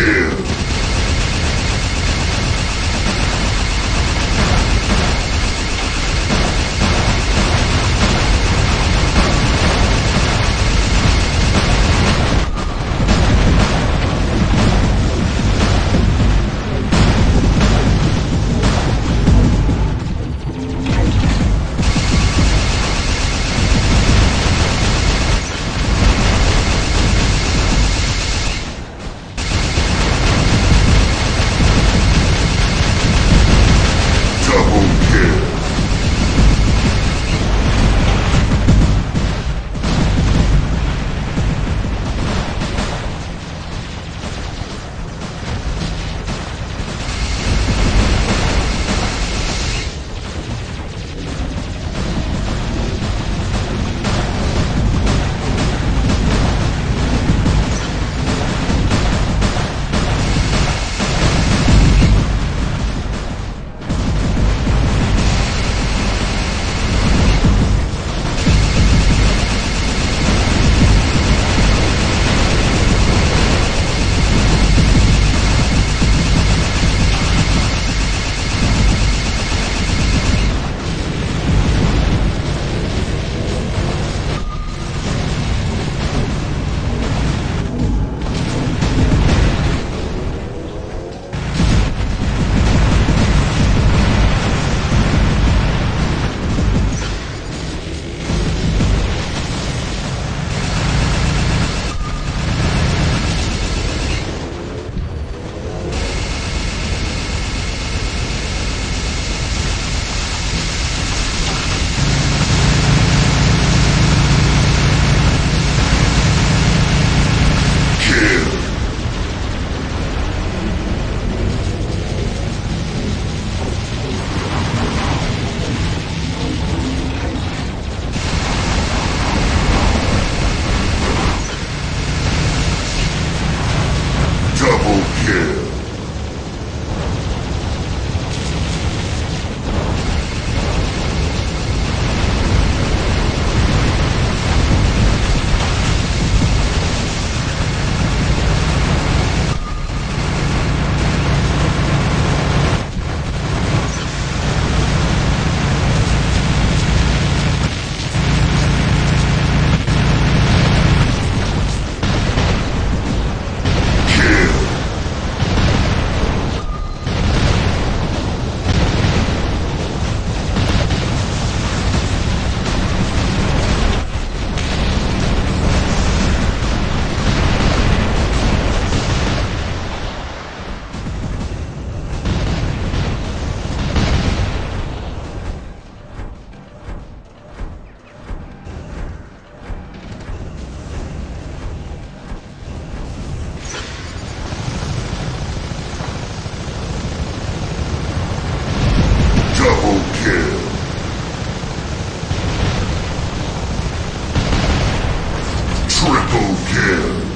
Kill. Triple kill.